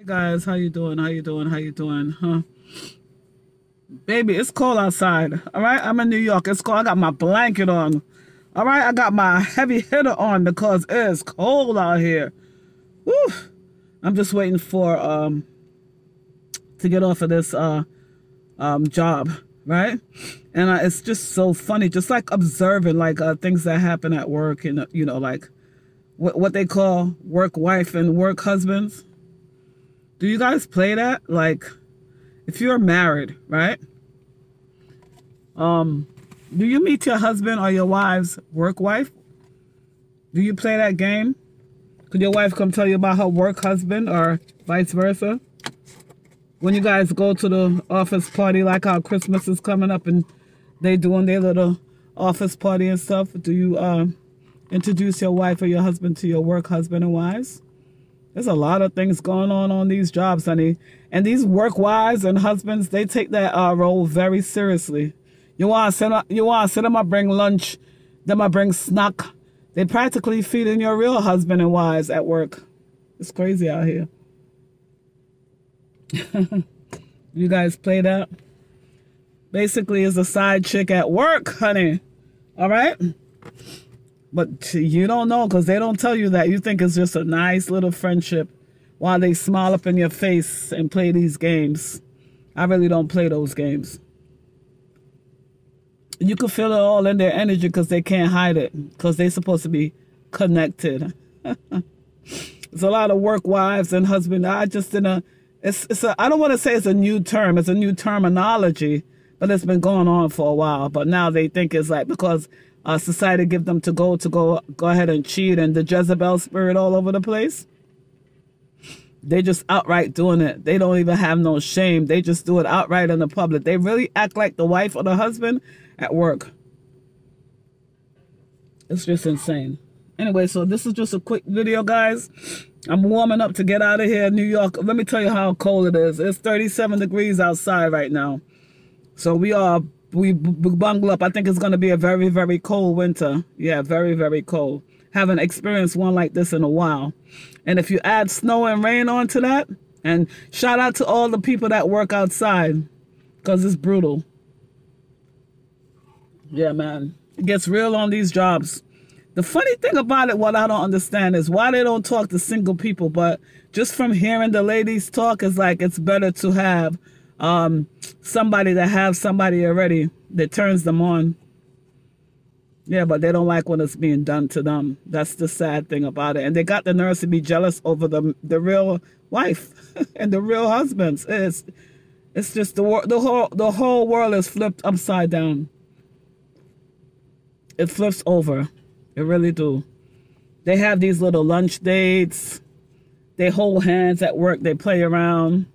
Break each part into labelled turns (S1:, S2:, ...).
S1: Hey guys, how you doing? How you doing? How you doing? Huh? Baby, it's cold outside. All right, I'm in New York. It's cold. I got my blanket on. All right, I got my heavy hitter on because it's cold out here. Woo! I'm just waiting for um to get off of this uh um job, right? And uh, it's just so funny, just like observing like uh, things that happen at work and you know like what what they call work wife and work husbands do you guys play that? Like, if you're married, right? Um, do you meet your husband or your wife's work wife? Do you play that game? Could your wife come tell you about her work husband or vice versa? When you guys go to the office party, like how Christmas is coming up and they doing their little office party and stuff, do you uh, introduce your wife or your husband to your work husband and wives? There's a lot of things going on on these jobs, honey. And these work wives and husbands, they take that uh, role very seriously. You want to send you want to send them I bring lunch, them I bring snack. They practically feeding your real husband and wives at work. It's crazy out here. you guys play that? Basically, is a side chick at work, honey. All right? But you don't know because they don't tell you that. You think it's just a nice little friendship while they smile up in your face and play these games. I really don't play those games. You can feel it all in their energy because they can't hide it because they're supposed to be connected. it's a lot of work wives and husband. I just a, it's, it's a, I don't want to say it's a new term. It's a new terminology, but it's been going on for a while. But now they think it's like because uh, society give them to go to go go ahead and cheat and the Jezebel spirit all over the place. They just outright doing it. They don't even have no shame. They just do it outright in the public. They really act like the wife or the husband at work. It's just insane. Anyway, so this is just a quick video, guys. I'm warming up to get out of here, New York. Let me tell you how cold it is. It's 37 degrees outside right now. So we are we bungle up. I think it's going to be a very, very cold winter. Yeah, very, very cold. Haven't experienced one like this in a while. And if you add snow and rain onto that, and shout out to all the people that work outside, because it's brutal. Yeah, man. It gets real on these jobs. The funny thing about it, what I don't understand is why they don't talk to single people, but just from hearing the ladies talk, it's like it's better to have um, somebody that have somebody already that turns them on. Yeah, but they don't like when it's being done to them. That's the sad thing about it. And they got the nerves to be jealous over the the real wife and the real husbands. It's it's just the the whole the whole world is flipped upside down. It flips over. It really do. They have these little lunch dates. They hold hands at work. They play around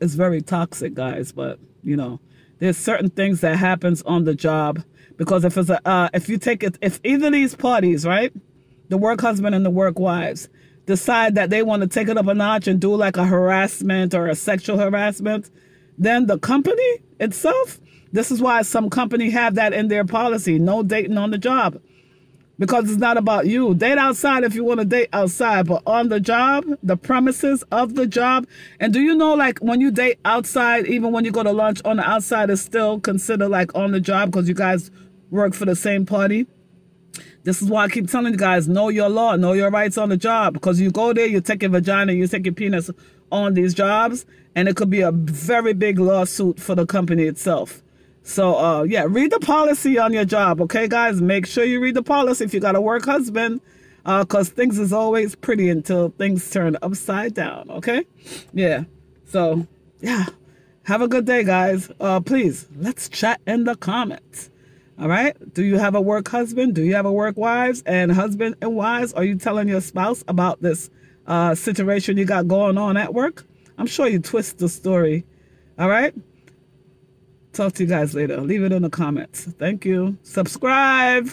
S1: it's, very toxic, guys. But you know, there's certain things that happens on the job because if it's a uh, if you take it if either of these parties, right, the work husband and the work wives decide that they want to take it up a notch and do like a harassment or a sexual harassment, then the company itself, this is why some company have that in their policy, no dating on the job because it's not about you. Date outside if you want to date outside, but on the job, the premises of the job. And do you know, like, when you date outside, even when you go to lunch on the outside, is still considered like on the job because you guys work for the same party? This is why I keep telling you guys, know your law, know your rights on the job. Because you go there, you take your vagina, you take your penis on these jobs, and it could be a very big lawsuit for the company itself. So, uh, yeah, read the policy on your job, okay, guys? Make sure you read the policy if you got a work husband, uh, because uh, things is always pretty until things turn upside down, okay? Yeah. So, yeah. Have a good day, guys. Uh, please, let's chat in the comments. All right? Do you have a work husband? Do you have a work wives? And husband and wives, are you telling your spouse about this uh, situation you got going on at work? I'm sure you twist the story. All right? Talk to you guys later. Leave it in the comments. Thank you. Subscribe.